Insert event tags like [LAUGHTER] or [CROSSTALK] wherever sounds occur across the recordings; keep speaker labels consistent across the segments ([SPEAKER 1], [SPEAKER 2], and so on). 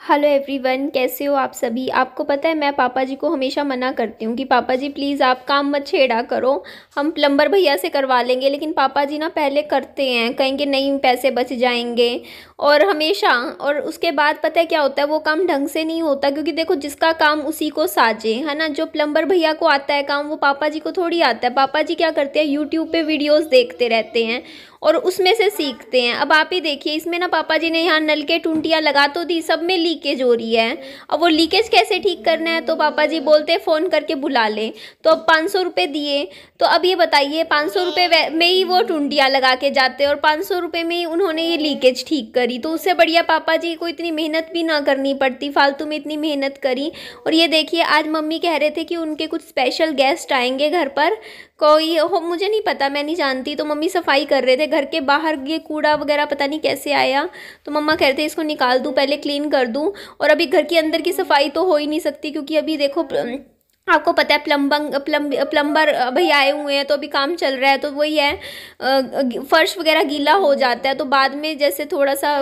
[SPEAKER 1] Hello everyone कैसे हो आप सभी? आपको पता है मैं पापा जी को हमेशा मना करती हूँ कि पापा जी प्लीज़ आप काम मत छेड़ा करो। हम प्लम्बर भैया से करवा लेंगे, लेकिन पापा जी ना पहले करते हैं, कहेंगे नहीं, पैसे बच जाएँगे। और हमेशा, और उसके बाद पता है क्या होता है? वो काम ढंग से नहीं होता, क्योंकि देखो जिसका काम उसी को साजे, है ना? जो प्लम्बर भैया को आता है काम, वो पापा जी को थोड़ी आता है। पापा जी क्या करते हैं? यूट्यूब पर वीडियोज़ देखते रहते हैं। और उसमें से सीखते हैं। अब आप ही देखिए, इसमें ना पापा जी ने यहाँ नल के टूंटियाँ लगा तो दी, सब में लीकेज हो रही है। अब वो लीकेज कैसे ठीक करना है तो पापा जी बोलते फ़ोन करके बुला ले। तो अब पाँच सौ रुपये दिए। तो अब ये बताइए, पाँच सौ रुपये में ही वो टूंटियाँ लगा के जाते और पाँच सौ रुपये में ही उन्होंने ये लीकेज ठीक करी। तो उससे बढ़िया पापा जी को इतनी मेहनत भी ना करनी पड़ती, फालतू में इतनी मेहनत करी। और ये देखिए, आज मम्मी कह रहे थे कि उनके कुछ स्पेशल गेस्ट आएँगे घर पर। कोई हो, मुझे नहीं पता, मैं नहीं जानती तो मम्मी सफ़ाई कर रहे थे घर के बाहर ये कूड़ा वगैरह पता नहीं कैसे आया। तो मम्मा कह रहे थे, इसको निकाल दूँ, पहले क्लीन कर दूँ। और अभी घर के अंदर की सफ़ाई तो हो ही नहीं सकती, क्योंकि अभी देखो आपको पता है प्लम्बंग प्लम्ब प्लम्बर भैया आए हुए हैं तो अभी काम चल रहा है तो वही है फर्श वगैरह गीला हो जाता है तो बाद में जैसे थोड़ा सा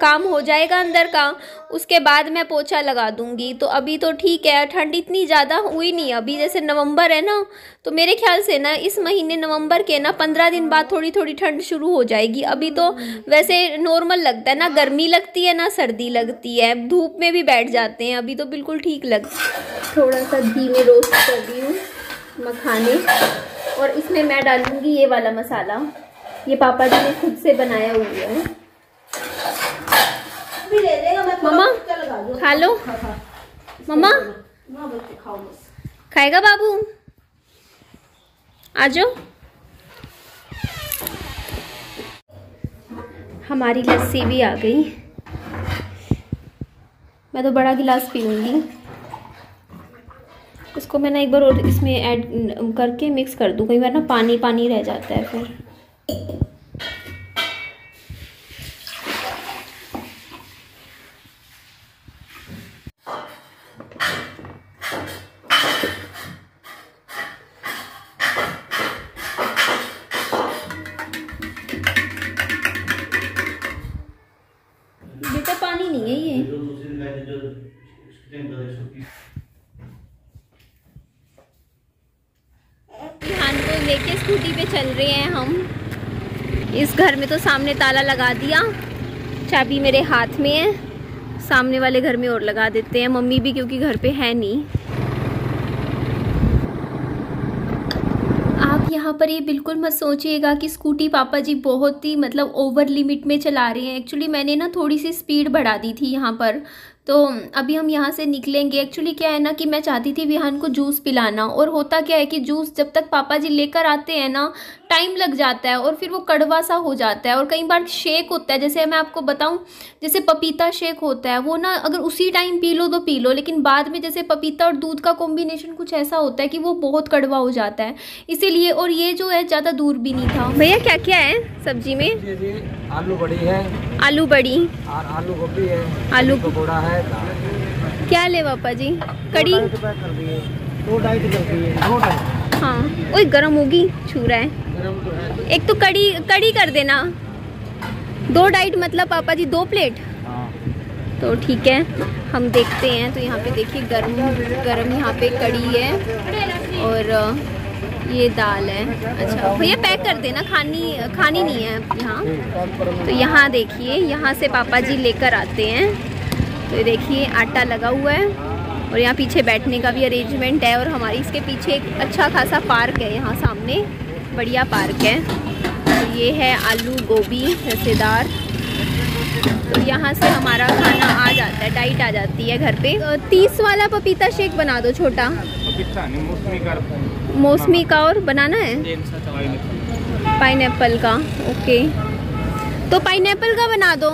[SPEAKER 1] काम हो जाएगा अंदर का उसके बाद मैं पोछा लगा दूँगी तो अभी तो ठीक है ठंड इतनी ज़्यादा हुई नहीं अभी जैसे नवंबर है ना तो मेरे ख्याल से ना इस महीने नवंबर के ना पंद्रह दिन बाद थोड़ी थोड़ी ठंड शुरू हो जाएगी अभी तो वैसे नॉर्मल लगता है ना गर्मी लगती है ना सर्दी लगती है धूप में भी बैठ जाते हैं अभी तो बिल्कुल ठीक लगता है थोड़ा सा घी में रोस्ट कर दी हूँ मखाने। और इसमें मैं डालूँगी ये वाला मसाला। ये पापा जी ने खुद से बनाया हुआ है। मम्मा खा लो। मम्मा। खाएगा बाबू? आ जाओ हमारी लस्सी भी आ गई। मैं तो बड़ा गिलास पीऊँगी। मैं ना एक बार और इसमें ऐड करके मिक्स कर दूँ। कई बार ना पानी पानी रह जाता है फिर। इस घर में तो सामने ताला लगा दिया। चाबी मेरे हाथ में है। सामने वाले घर में और लगा देते हैं। मम्मी भी क्योंकि घर पे है नहीं। आप यहाँ पर ये बिल्कुल मत सोचिएगा कि स्कूटी पापा जी बहुत ही मतलब ओवर लिमिट में चला रहे हैं। एक्चुअली मैंने ना थोड़ी सी स्पीड बढ़ा दी थी यहाँ पर। तो अभी हम यहाँ से निकलेंगे। एक्चुअली क्या है ना कि मैं चाहती थी विहान को जूस पिलाना। और होता क्या है कि जूस जब तक पापा जी लेकर आते हैं ना टाइम लग जाता है और फिर वो कड़वा सा हो जाता है और कई बार शेक होता है जैसे मैं आपको बताऊँ जैसे पपीता शेक होता है वो ना अगर उसी टाइम पी लो तो पी लो लेकिन बाद में जैसे पपीता और दूध का कॉम्बिनेशन कुछ ऐसा होता है कि वो बहुत कड़वा हो जाता है। इसीलिए और ये जो है ज़्यादा दूर भी नहीं था। भैया क्या क्या है सब्ज़ी में?
[SPEAKER 2] आलू बड़ी है।
[SPEAKER 1] आलू बड़ी।
[SPEAKER 2] और आलू गोभी है।
[SPEAKER 1] आलू
[SPEAKER 2] पकौड़ा है।
[SPEAKER 1] क्या ले पापा जी? कड़ी?
[SPEAKER 2] दो ढाई दो ढाई
[SPEAKER 1] हाँ ओए गरम होगी छू रहा है। एक तो कड़ी कड़ी कर देना। दो डाइट मतलब पापा जी दो प्लेट?
[SPEAKER 2] हाँ।
[SPEAKER 1] तो ठीक है हम देखते हैं। तो यहाँ पे देखिए गर्म गर्म यहाँ पे कड़ी है और ये दाल है। अच्छा भैया पैक कर देना खानी खानी नहीं है यहाँ। तो यहाँ देखिए यहाँ से पापा जी लेकर आते हैं। तो देखिए आटा लगा हुआ है और यहाँ पीछे बैठने का भी अरेंजमेंट है और हमारी इसके पीछे एक अच्छा खासा पार्क है यहाँ सामने। बढ़िया पार्क है। तो ये है आलू गोभी रसेदार। तो यहाँ से हमारा खाना आ जाता है डाइट आ जाती है घर पे। तो तीस वाला पपीता शेक बना दो छोटा। मौसमी का और बनाना। है? पाइन का ओके। तो पाइन का बना दो।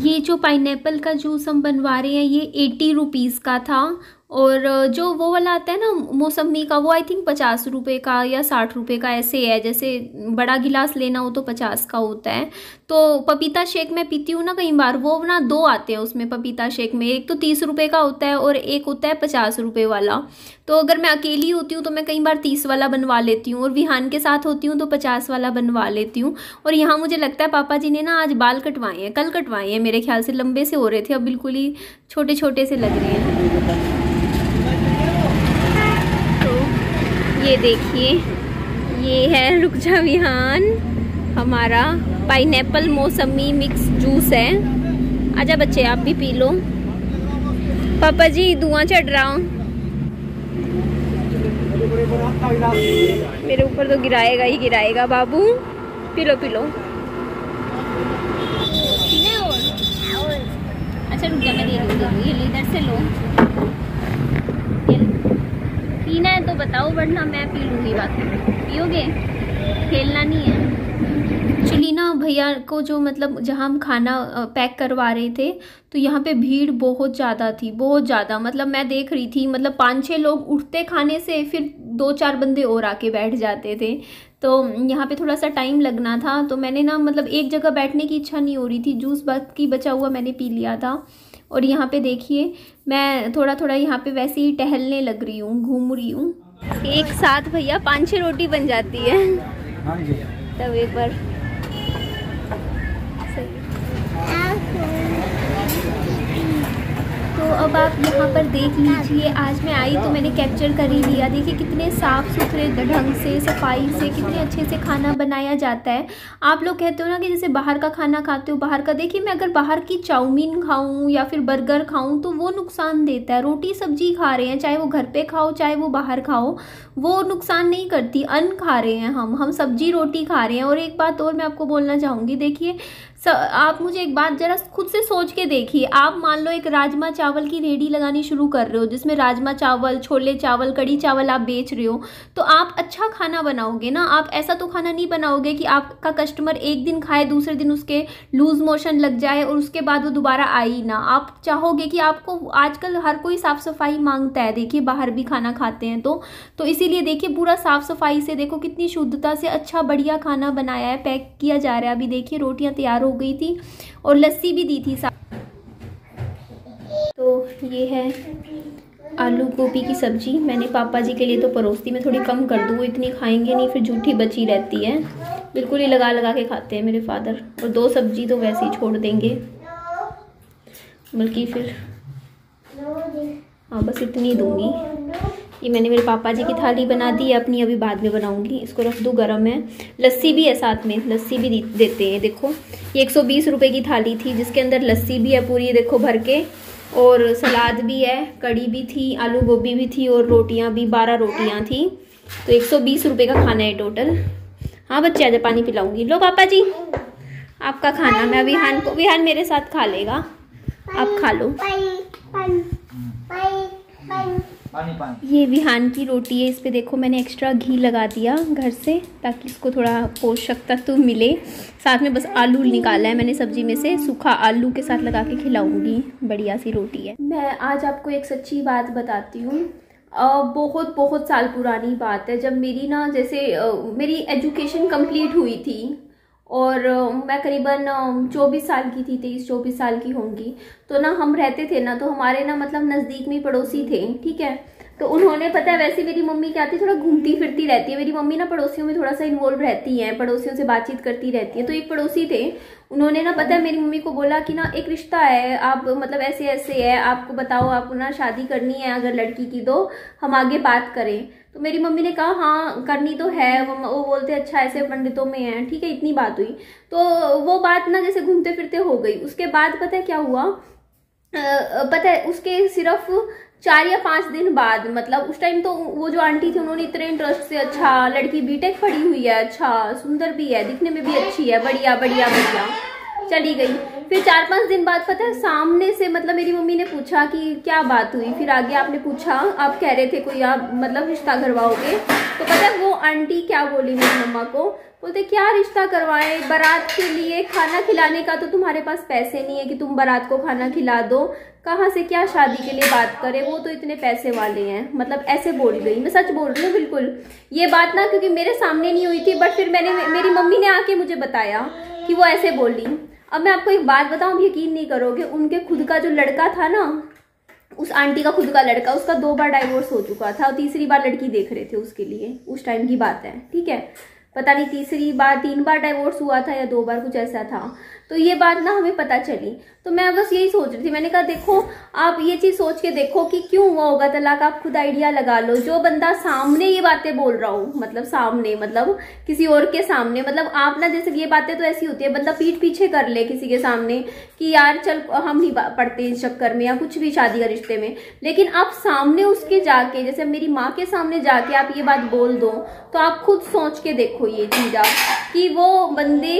[SPEAKER 1] ये जो पाइन का जूस हम बनवा रहे हैं ये एटी रुपीज़ का था। और जो वो वाला आता है ना मौसमी का, वो आई थिंक पचास रुपये का या साठ रुपये का ऐसे है, जैसे बड़ा गिलास लेना हो तो पचास का होता है। तो पपीता शेक मैं पीती हूँ ना कई बार, वो ना दो आते हैं उसमें पपीता शेक में, एक तो तीस रुपये का होता है और एक होता है पचास रुपये वाला। तो अगर मैं अकेली होती हूँ तो मैं कई बार तीस वाला बनवा लेती हूँ और विहान के साथ होती हूँ तो पचास वाला बनवा लेती हूँ। और यहाँ मुझे लगता है पापा जी ने ना आज बाल कटवाए हैं, कल कटवाए हैं, मेरे ख्याल से लंबे से हो रहे थे, अब बिल्कुल ही छोटे छोटे से लग रहे हैं। ये देखिए, ये है रुकजा विहान हमारा पाइनएप्पल मौसमी मिक्स जूस है। आजा बच्चे, आप भी पी लो। पापा जी, धुआँ चढ़ रहा। हूँ मेरे ऊपर तो गिराएगा ही गिराएगा, बाबू। P low P low. अच्छा रुक जा मैं दे दूँ ये इधर से लो। पीना है तो बताओ, वरना मैं पी लूँगी बात। पियोगे? खेलना नहीं है। एक्चुअली ना, भैया को जो मतलब जहाँ हम खाना पैक करवा रहे थे तो यहाँ पे भीड़ बहुत ज़्यादा थी, बहुत ज़्यादा। मतलब मैं देख रही थी मतलब पाँच छः लोग उठते खाने से फिर दो चार बंदे और आके बैठ जाते थे। तो यहाँ पे थोड़ा सा टाइम लगना था तो मैंने ना मतलब एक जगह बैठने की इच्छा नहीं हो रही थी, जूस बाकी बचा हुआ मैंने पी लिया था। और यहाँ पे देखिए मैं थोड़ा थोड़ा यहाँ पे वैसे ही टहलने लग रही हूँ घूम रही हूँ। एक साथ भैया पाँच छः रोटी बन जाती है।
[SPEAKER 2] तब एक
[SPEAKER 1] तवे पर तो अब आप यहाँ पर देख लीजिए, आज मैं आई तो मैंने कैप्चर कर ही लिया। देखिए कितने साफ़ सुथरे ढंग से, सफ़ाई से, कितने अच्छे से खाना बनाया जाता है। आप लोग कहते हो ना कि जैसे बाहर का खाना खाते हो, बाहर का। देखिए मैं अगर बाहर की चाउमीन खाऊं या फिर बर्गर खाऊं तो वो नुकसान देता है। रोटी, सब्ज़ी खा रहे हैं, चाहे वो घर पर खाओ, चाहे वो बाहर खाओ, वो नुकसान नहीं करती। अन्न खा रहे हैं हम हम सब्ज़ी, रोटी खा रहे हैं। और एक बात और मैं आपको बोलना चाहूँगी, देखिए आप मुझे एक बात ज़रा खुद से सोच के देखिए। आप मान लो एक राजमा चावल की रेडी लगानी शुरू कर रहे हो, जिसमें राजमा चावल, छोले चावल कड़ी चावल आप बेच रहे हो तो आप अच्छा खाना बनाओगे ना? आप ऐसा तो खाना नहीं बनाओगे कि आपका कस्टमर एक दिन खाए, दूसरे दिन उसके लूज मोशन लग जाए और उसके बाद वो दोबारा आई ना। आप चाहोगे कि आपको आजकल हर कोई साफ़ सफ़ाई माँगता है। देखिए, बाहर भी खाना खाते हैं तो। तो इसीलिए देखिए, पूरा साफ़ सफ़ाई से देखो कितनी शुद्धता से अच्छा बढ़िया खाना बनाया है, पैक किया जा रहा है। अभी देखिए, रोटियाँ तैयार हो गई थी और लस्सी भी दी थी साथ। तो ये है आलू गोभी की सब्ज़ी। मैंने पापा जी के लिए तो परोसती, मैं थोड़ी कम कर दूँ, इतनी खाएँगे नहीं, फिर जूठी बची रहती है। बिल्कुल ही लगा लगा के खाते हैं मेरे फादर। और दो सब्ज़ी तो वैसे ही छोड़ देंगे। बल्कि फिर हाँ बस इतनी दूँगी। ये मैंने मेरे पापा जी की थाली बना दी है अपनी अभी बाद में बनाऊँगी। इसको रख दूँ गर्म है लस्सी भी है साथ में। लस्सी भी देते हैं, देखो। ये एक सौ की थाली थी, जिसके अंदर लस्सी भी है पूरी देखो भर के। और सलाद भी है कड़ी भी थी, आलू गोभी भी थी और रोटियाँ भी, बारह रोटियाँ थी। तो एक सौ बीस रुपये का खाना है टोटल हाँ बच्चे, आज पानी पिलाऊँगी। लो पापा जी। आपका खाना, मैं विहान को विहान मेरे साथ खा लेगा। आप खा लो। पानी पानी। ये विहान की रोटी है इस पर देखो मैंने एक्स्ट्रा घी लगा दिया घर से ताकि इसको थोड़ा पोषक तत्व मिले। साथ में बस आलू निकाला है मैंने सब्ज़ी में से सूखा आलू के साथ लगा के खिलाऊँगी बढ़िया सी रोटी है। मैं आज आपको एक सच्ची बात बताती हूँ। बहुत बहुत साल पुरानी बात है जब मेरी ना जैसे मेरी एजुकेशन कंप्लीट हुई थी और मैं करीबन चौबीस साल की थी, तेईस चौबीस साल की होंगी। तो ना हम रहते थे ना तो हमारे ना मतलब नज़दीक में पड़ोसी थे, ठीक है? तो उन्होंने पता है वैसे मेरी मम्मी क्या थी थोड़ा घूमती फिरती रहती है। मेरी मम्मी ना पड़ोसियों में थोड़ा सा इन्वॉल्व रहती है पड़ोसियों से बातचीत करती रहती है। तो एक पड़ोसी थे उन्होंने ना पता है मेरी मम्मी को बोला कि ना एक रिश्ता है आप मतलब ऐसे ऐसे है आपको बताओ आपको ना शादी करनी है अगर लड़की की तो हम आगे बात करें। तो मेरी मम्मी ने कहा हाँ करनी तो है वो, वो बोलते अच्छा ऐसे पंडितों में है ठीक है इतनी बात हुई। तो वो बात ना जैसे घूमते फिरते हो गई। उसके बाद पता है क्या हुआ? पता है उसके सिर्फ़ चार या पाँच दिन बाद मतलब उस टाइम तो वो जो आंटी थी, उन्होंने इतने इंटरेस्ट से अच्छा लड़की बीटेक पढ़ी हुई है अच्छा सुंदर भी है, दिखने में भी अच्छी है, बढ़िया बढ़िया बढ़िया। चली गई। फिर चार पाँच दिन बाद, पता है, सामने से मतलब मेरी मम्मी ने पूछा कि क्या बात हुई? फिर आगे आपने पूछा, आप कह रहे थे कोई आप मतलब रिश्ता करवाओगे? तो पता है, वो आंटी क्या बोली मेरी मम्मा को? बोलते, क्या रिश्ता करवाए? बारात के लिए खाना खिलाने का तो तुम्हारे पास पैसे नहीं है कि तुम बारात को खाना खिला दो। कहाँ से क्या शादी के लिए बात करें? वो तो इतने पैसे वाले हैं। मतलब ऐसे बोल गई। मैं सच बोल रही हूँ, बिल्कुल। ये बात ना क्योंकि मेरे सामने नहीं हुई थी बट फिर मैंने, मेरी मम्मी ने आके मुझे बताया कि वो ऐसे बोली। अब मैं आपको एक बात बताऊँ यकीन नहीं करोगे, उनके खुद का जो लड़का था ना, उस आंटी का खुद का लड़का, उसका दो बार डाइवोर्स हो चुका था और तीसरी बार लड़की देख रहे थे उसके लिए। उस टाइम की बात है, ठीक है? पता नहीं तीसरी बार, तीन बार डाइवोर्स हुआ था या दो बार कुछ ऐसा था। तो ये बात ना हमें पता चली। तो मैं बस यही सोच रही थी, मैंने कहा, देखो, आप ये चीज़ सोच के देखो कि क्यों हुआ होगा तलाक। आप खुद आइडिया लगा लो। जो बंदा सामने ये बातें बोल रहा हो मतलब सामने मतलब किसी और के सामने मतलब आप ना, जैसे ये बातें तो ऐसी होती है, बंदा पीठ पीछे कर ले किसी के सामने कि यार, चल, हम नहीं पढ़ते इस चक्कर में या कुछ भी शादी का रिश्ते में। लेकिन आप सामने उसके जाके, जैसे मेरी माँ के सामने जाके आप ये बात बोल दो तो आप खुद सोच के देखो ये चीज़ आप कि वो बंदे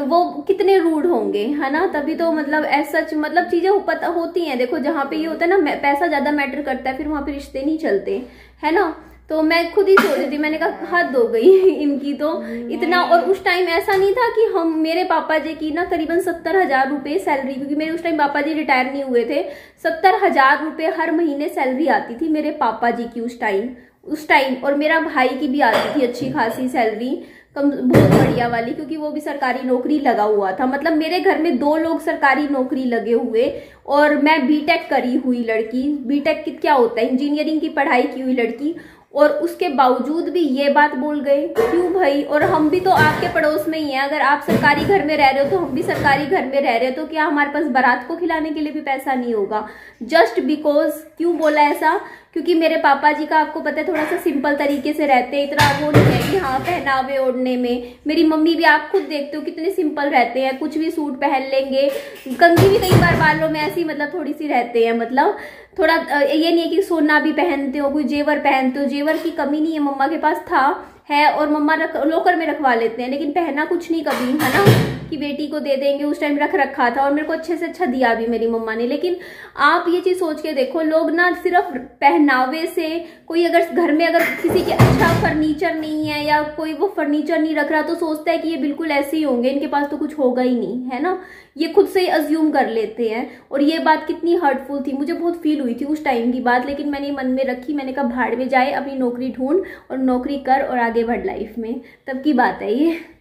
[SPEAKER 1] वो कितने रूड होंगे है ना? तभी तो मतलब ऐसा मतलब चीज़ें पता होती हैं। देखो जहाँ पे ये होता है ना पैसा ज़्यादा मैटर करता है फिर वहाँ पे रिश्ते नहीं चलते है ना? तो मैं खुद ही सोच रही थी मैंने कहा हद हो गई [LAUGHS] इनकी तो इतना। और उस टाइम ऐसा नहीं था कि हम मेरे पापा जी की ना करीबन सत्तर हज़ार रुपये सैलरी क्योंकि मेरे उस टाइम पापा जी रिटायर नहीं हुए थे सत्तर हज़ार रुपये हर महीने सैलरी आती थी मेरे पापा जी की उस टाइम उस टाइम और मेरा भाई की भी आती थी अच्छी खासी सैलरी कम, बहुत बढ़िया वाली, क्योंकि वो भी सरकारी नौकरी लगा हुआ था। मतलब मेरे घर में दो लोग सरकारी नौकरी लगे हुए, और मैं बीटेक करी हुई लड़की। बीटेक क्या होता है? इंजीनियरिंग की पढ़ाई की हुई लड़की। और उसके बावजूद भी ये बात बोल गए क्यों भाई? और हम भी तो आपके पड़ोस में ही हैं। अगर आप सरकारी घर में रह रहे हो तो हम भी सरकारी घर में रह रहे हो। तो क्या हमारे पास बारात को खिलाने के लिए भी पैसा नहीं होगा? जस्ट बिकॉज़ क्यों बोला ऐसा? क्योंकि मेरे पापा जी का आपको पता है, थोड़ा सा सिंपल तरीके से रहते हैं, इतना वो नहीं है कि हाँ पहनावे ओढ़ने में। मेरी मम्मी भी, आप खुद देखते हो कितने सिंपल रहते हैं, कुछ भी सूट पहन लेंगे कंगी भी कई बार बालों में ऐसी मतलब थोड़ी सी रहते हैं मतलब थोड़ा ये नहीं है कि सोना भी पहनते हो, कोई जेवर पहनते हो, जेवर की कमी नहीं है, मम्मा के पास था, है, और मम्मा रख, लोकर में रखवा लेते हैं, लेकिन पहना कुछ नहीं कभी, है ना? कि बेटी को दे देंगे, उस टाइम रख रखा था और मेरे को अच्छे से अच्छा दिया भी मेरी मम्मा ने। लेकिन आप ये चीज़ सोच के देखो, लोग ना सिर्फ़ पहनावे से कोई अगर घर में अगर किसी के अच्छा फर्नीचर नहीं है या कोई वो फर्नीचर नहीं रख रहा तो सोचता है कि ये बिल्कुल ऐसे ही होंगे, इनके पास तो कुछ होगा ही नहीं, है ना? ये खुद से ही अज्यूम कर लेते हैं। और ये बात कितनी हर्टफुल थी, मुझे बहुत फील हुई थी उस टाइम की बात, लेकिन मैंने मन में रखी, मैंने कहा, भाड़ में जाए, अपनी नौकरी ढूंढ और नौकरी कर और आगे बढ़ लाइफ में। तब की बात है ये।